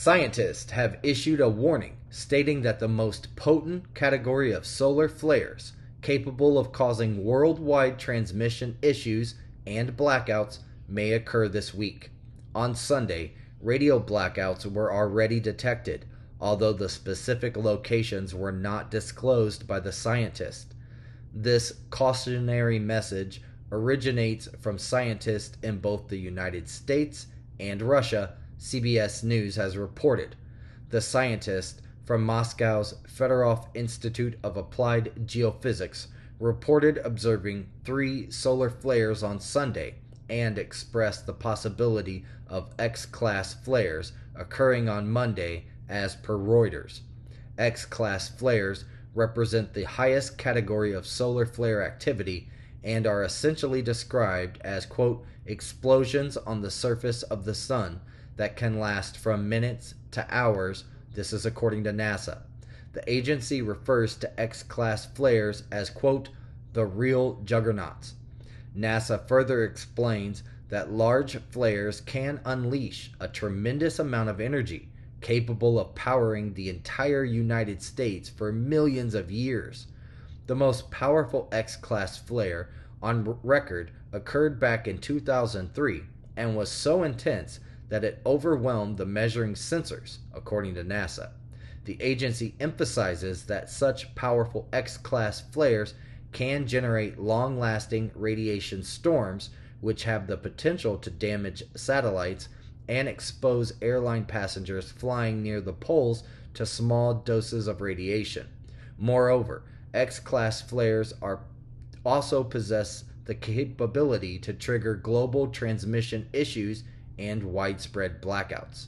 Scientists have issued a warning stating that the most potent category of solar flares, capable of causing worldwide transmission issues and blackouts, may occur this week. On Sunday, radio blackouts were already detected, although the specific locations were not disclosed by the scientists. This cautionary message originates from scientists in both the United States and Russia CBS News has reported. The scientist from Moscow's Fedorov Institute of Applied Geophysics reported observing three solar flares on Sunday and expressed the possibility of X class flares occurring on Monday, as per Reuters. X class flares represent the highest category of solar flare activity and are essentially described as, quote, explosions on the surface of the sun that can last from minutes to hours. This is according to NASA. The agency refers to X class flares as, quote, the real juggernauts. NASA further explains that large flares can unleash a tremendous amount of energy capable of powering the entire United States for millions of years. The most powerful X class flare on record occurred back in 2003 and was so intense that it overwhelmed the measuring sensors, according to NASA. The agency emphasizes that such powerful X class flares can generate long lasting radiation storms, which have the potential to damage satellites and expose airline passengers flying near the poles to small doses of radiation. Moreover, X class flares are also possess the capability to trigger global transmission issues and widespread blackouts.